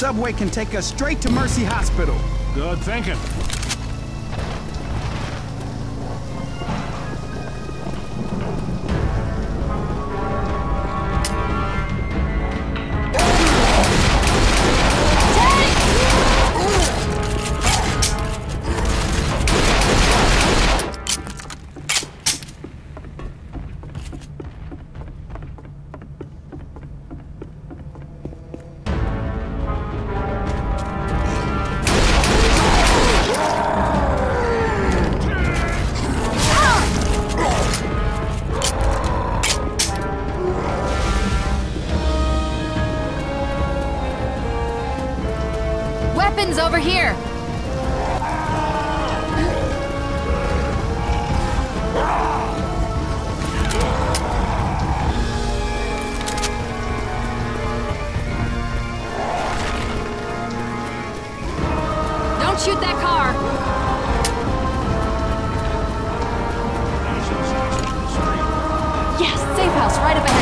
subway can take us straight to Mercy Hospital. Good thinking. right up ahead.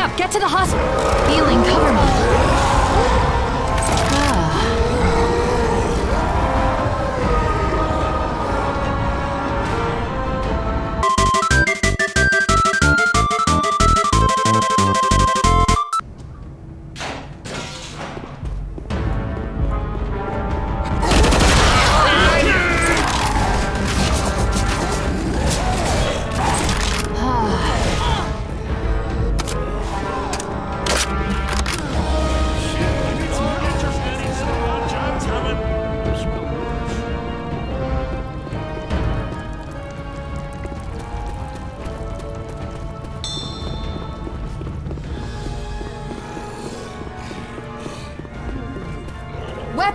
up! Get to the hospital! Healing, cover me!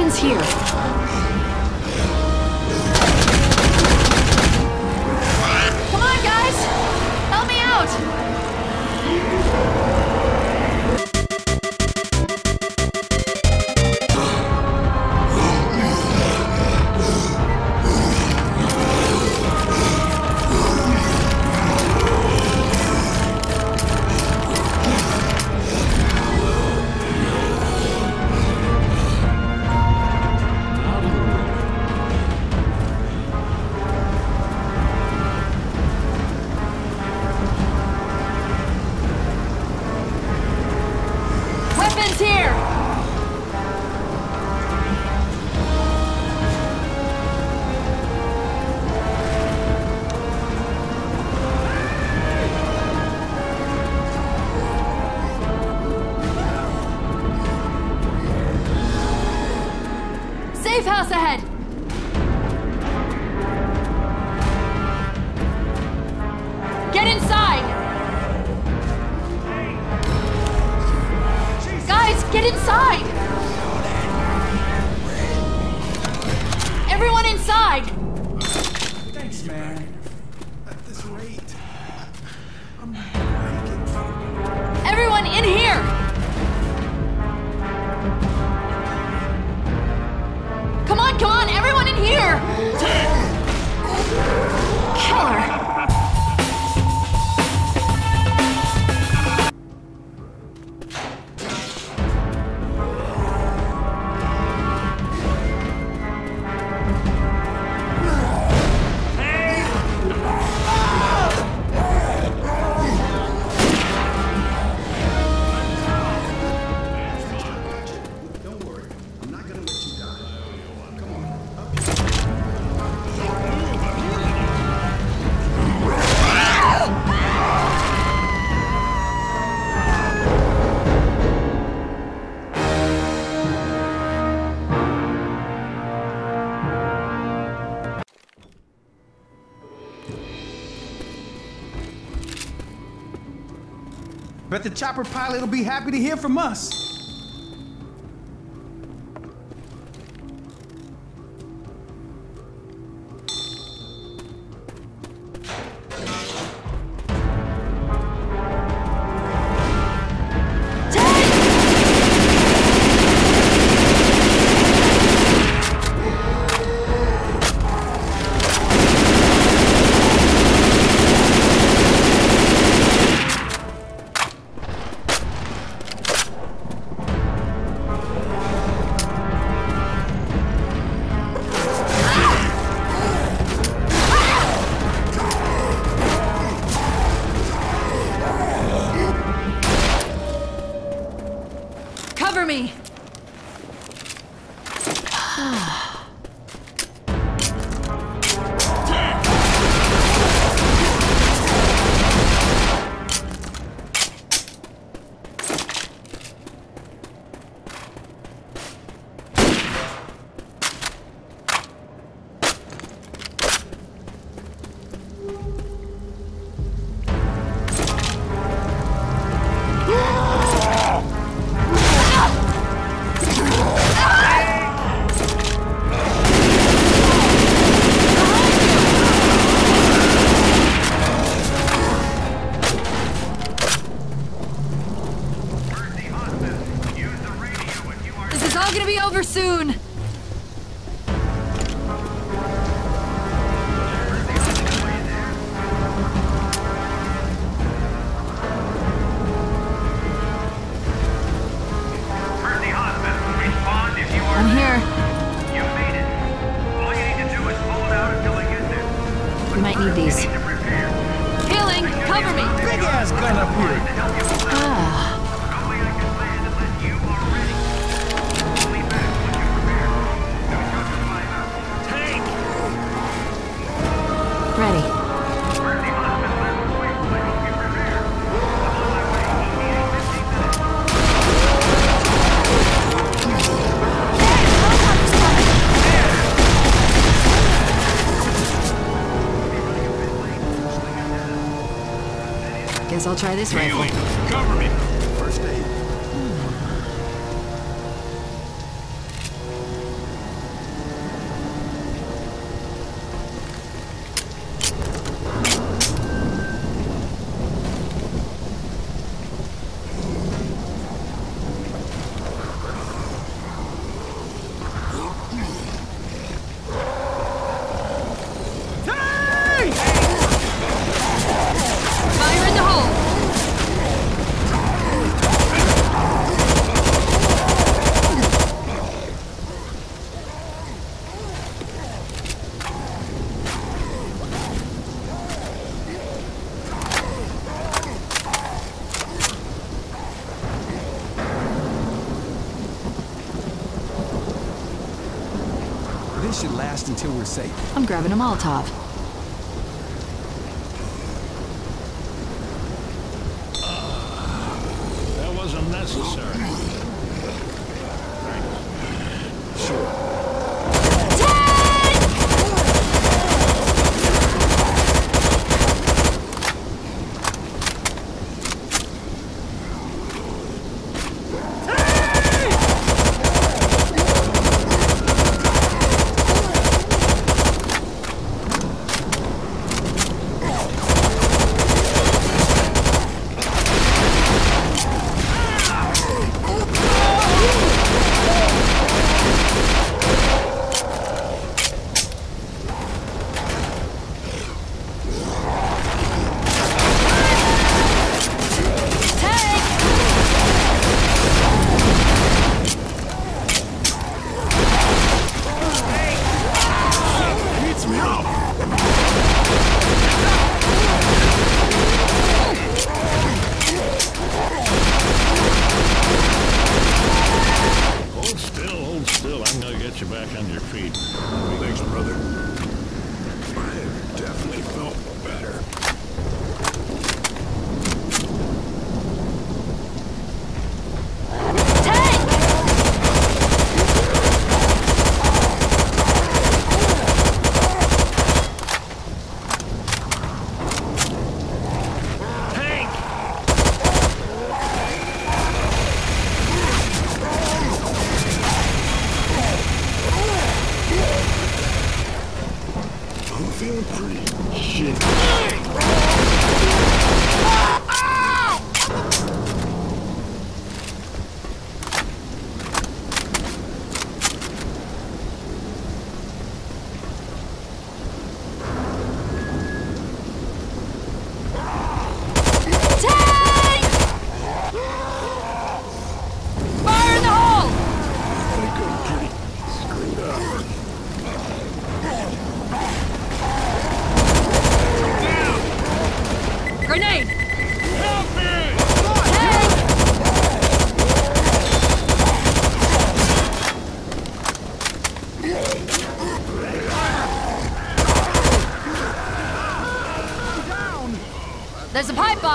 happens here? here! I'm The chopper pilot will be happy to hear from us. need these. Healing! Cover me! Big ass gun up here! this rifle. This should last until we're safe. I'm grabbing a Molotov.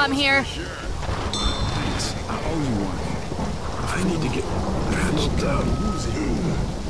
I'm here. Sure. Thanks. I owe you one. I need to get patched up.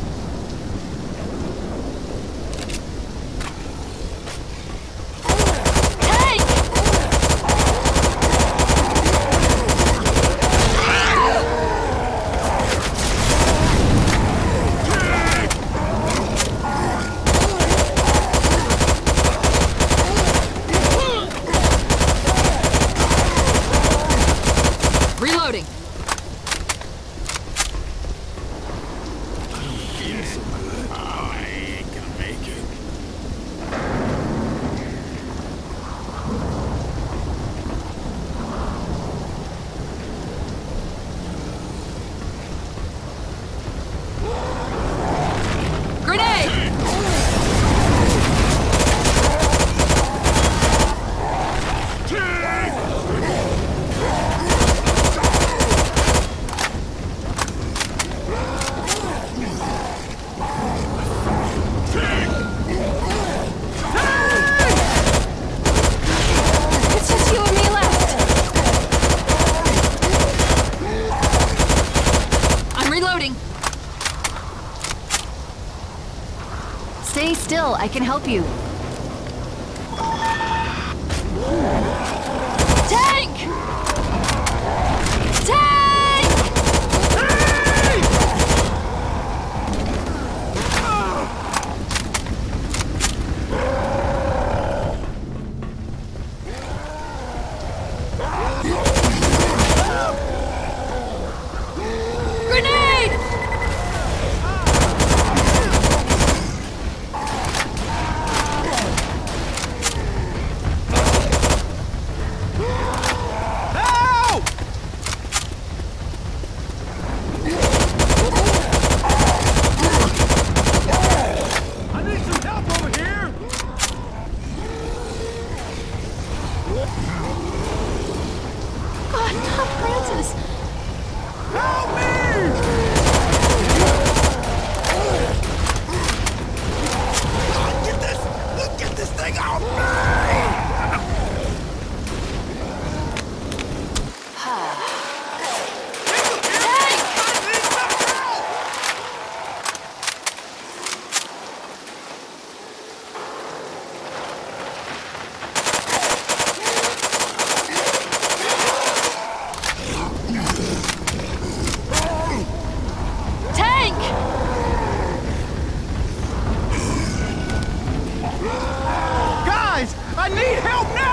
help you. God, not Francis! I need help now!